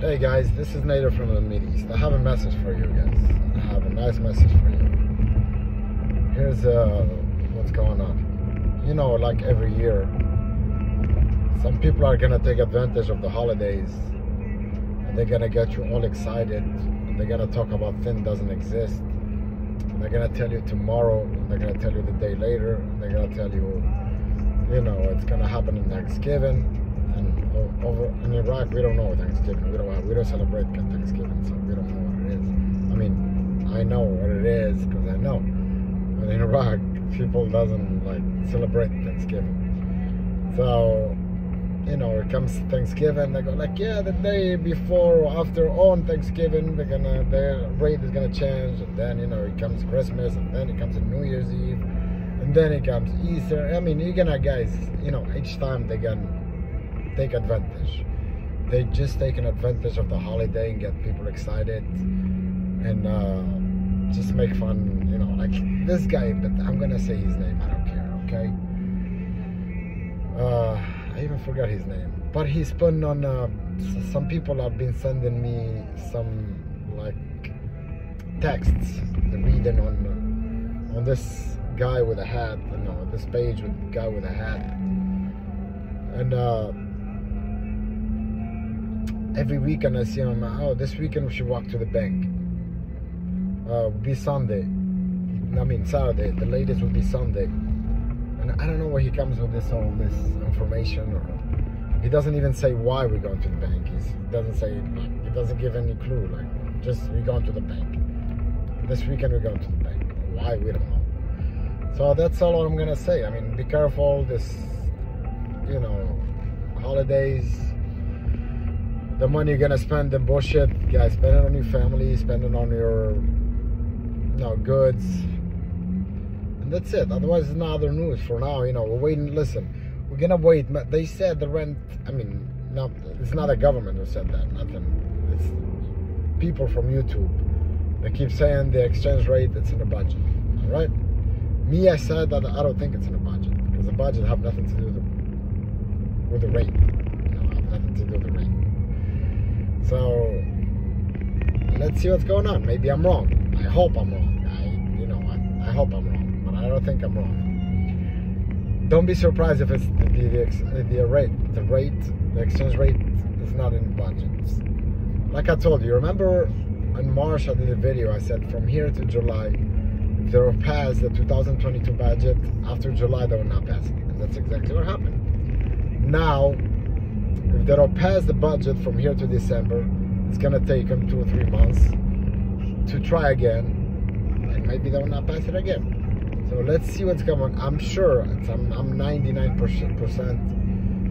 Hey guys, this is Nader from the Middle East. I have a message for you guys. I have a nice message for you. Here's uh, what's going on. You know, like every year, some people are gonna take advantage of the holidays and they're gonna get you all excited and they're gonna talk about things doesn't exist. And they're gonna tell you tomorrow, and they're gonna tell you the day later, and they're gonna tell you, you know, it's gonna happen in Thanksgiving and over in Iraq, we don't know Thanksgiving. We don't we don't celebrate Thanksgiving, so we don't know what it is. I mean, I know what it is because I know. But in Iraq, people doesn't like celebrate Thanksgiving. So, you know, it comes Thanksgiving, they go like, yeah, the day before or after on Thanksgiving, they're gonna their rate is gonna change, and then you know it comes Christmas, and then it comes New Year's Eve, and then it comes Easter. I mean, you're gonna guys, you know, each time they gonna take advantage. They just taking advantage of the holiday and get people excited and uh, just make fun, you know, like this guy, but I'm gonna say his name, I don't care, okay? Uh, I even forgot his name. But he's putting on, uh, some people have been sending me some like texts, reading on on this guy with a hat, you know, this page with guy with a hat. And uh, every weekend I see him, oh, this weekend we should walk to the bank. Uh, will be Sunday. I mean, Saturday. The latest would be Sunday. And I don't know where he comes with this all this information or he doesn't even say why we're going to the bank. He's, he doesn't say, he doesn't give any clue. Like, just we're going to the bank. This weekend we're going to the bank. Why, we don't know. So that's all I'm going to say. I mean, be careful. This, you know, holidays, the money you're gonna spend in bullshit, guys, spend it on your family, spend it on your you know, goods. And that's it. Otherwise, it's not other news for now. You know, we're waiting. Listen, we're gonna wait. They said the rent. I mean, not. It's not the government who said that. Nothing. It's people from YouTube. They keep saying the exchange rate. It's in the budget. All right. Me, I said that I don't think it's in the budget because the budget have nothing to do with the rate. You know, have nothing to do with the rate. So let's see what's going on. Maybe I'm wrong. I hope I'm wrong. I, you know, I, I hope I'm wrong, but I don't think I'm wrong. Don't be surprised if it's the, the, the rate, the rate, the exchange rate is not in budgets. Like I told you, remember in March I did a video. I said from here to July, if they will pass the 2022 budget after July, they will not pass it that's exactly what happened. Now if they don't pass the budget from here to December, it's gonna take them two or three months to try again, and maybe they will not pass it again. So let's see what's going. I'm sure. I'm, I'm 99%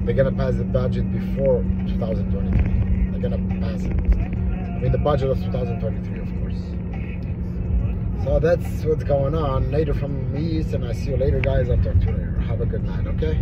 they're gonna pass the budget before 2023. They're gonna pass it. I mean the budget of 2023, of course. So that's what's going on. Later from me, and I see you later, guys. I'll talk to you later. Have a good night, okay?